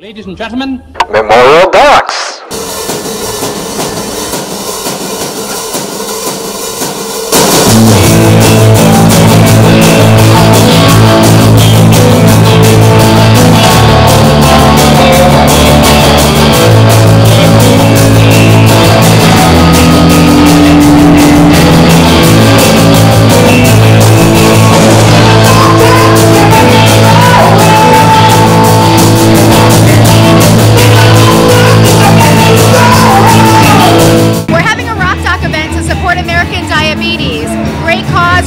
Ladies and gentlemen, Memorial Docs.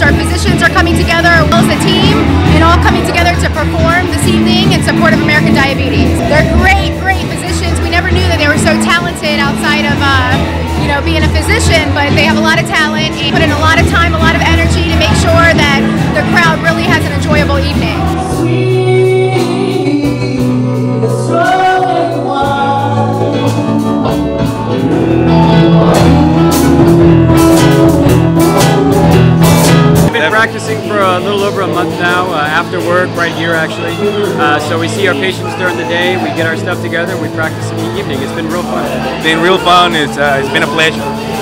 Our physicians are coming together as well as a team and all coming together to perform this evening in support of American diabetes. They're great, great physicians. We never knew that they were so talented outside of, uh, you know, being a physician, but they have a lot of talent and put in a lot of time, a lot of energy to make sure that the crowd really has an practicing for a little over a month now, uh, after work, right here actually. Uh, so we see our patients during the day, we get our stuff together, we practice in the evening. It's been real fun. It's been real fun. It's, uh, it's been a pleasure.